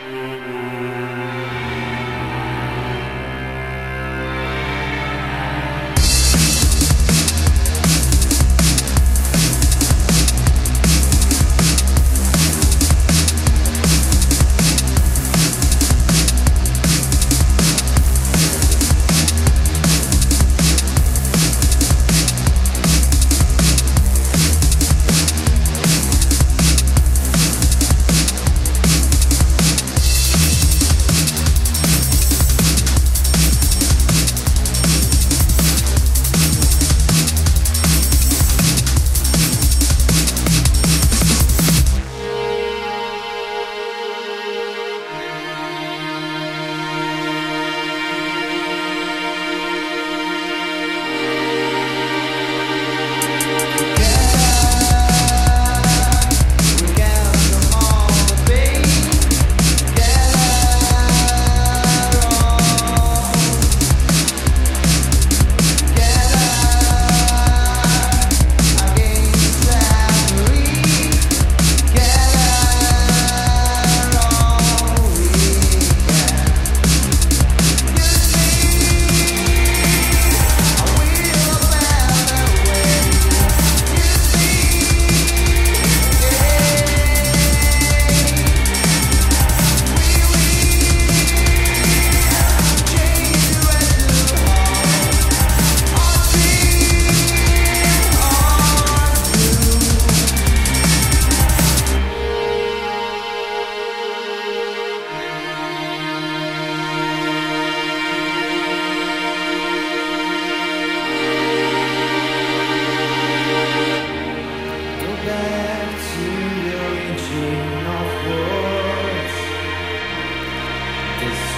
Mm-hmm.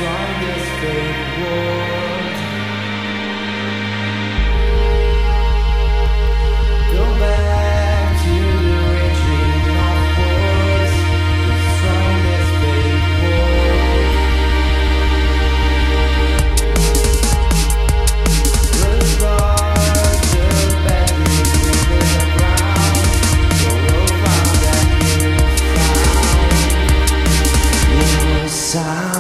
strongest faith will 사